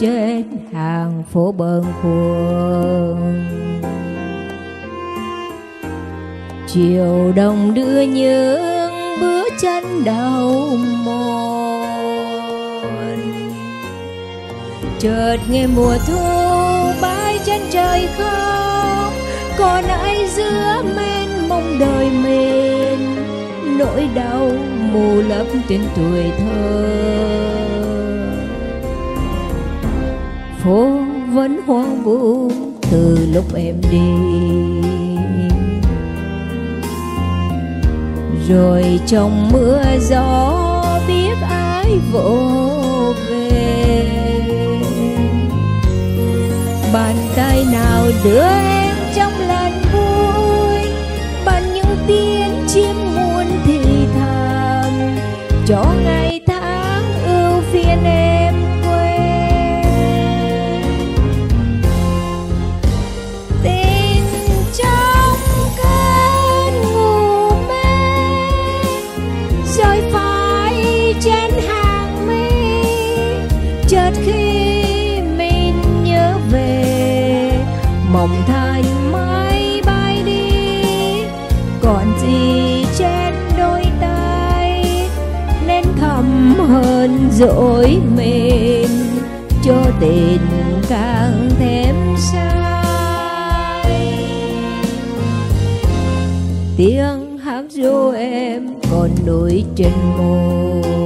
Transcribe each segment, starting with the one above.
trên hàng phố bần khuâng chiều đông đưa những bước chân đau mòn. Chợt nghe mùa thu bay chân trời khóc, còn ai giữa mênh mông đời mình nỗi đau mù lấp trên tuổi thơ. Phố vẫn hoang vu từ lúc em đi. Rồi trong mưa gió biết ai vỗ về. Bàn tay nào đưa em trên hàng mi. Chợt khi mình nhớ về, mộng thành mãi bay đi. Còn gì trên đôi tay, nên thầm hơn dỗi mình. Cho tình càng thêm sai. tiếng hát ru em còn nổi trên môi.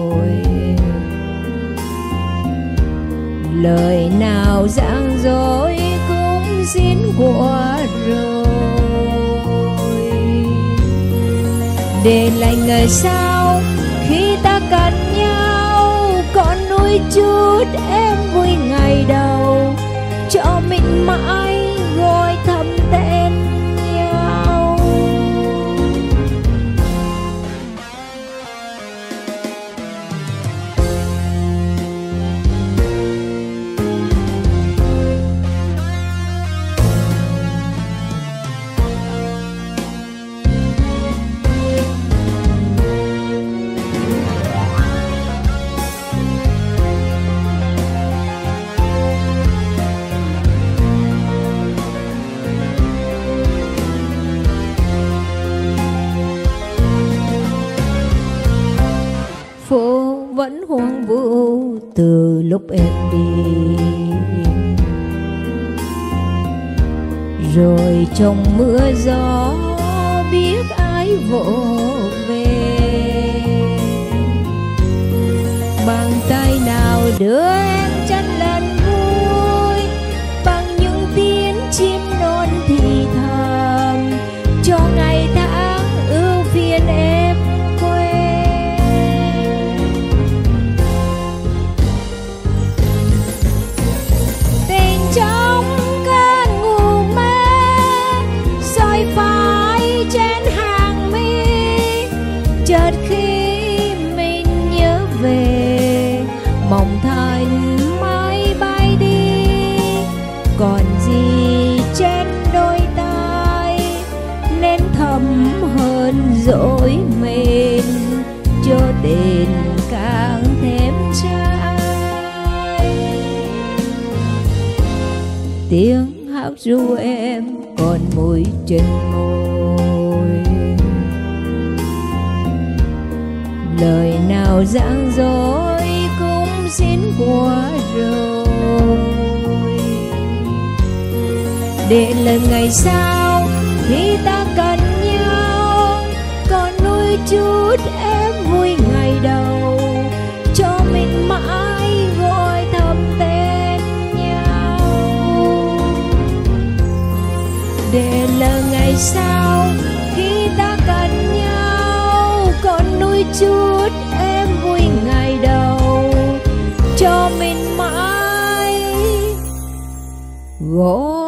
Lời nào giảng dối cũng xin qua rồi. Để lại ngày sau khi ta cần nhau con nuôi chút em vui ngày đầu. Phố vẫn hoang vu từ lúc em đi. Rồi trong mưa gió biết ai vỗ về. Bàn tay nào đưa lỗi mình, cho tình càng thêm trai tiếng hát ru em còn mùi trên môi. Lời nào giảng dối cũng xin qua rồi. Để lần ngày sau chút em vui ngày đầu. Cho mình mãi gọi thầm tên nhau. Để là ngày sau khi ta cần nhau, còn nuôi chút em vui ngày đầu. Cho mình mãi gọi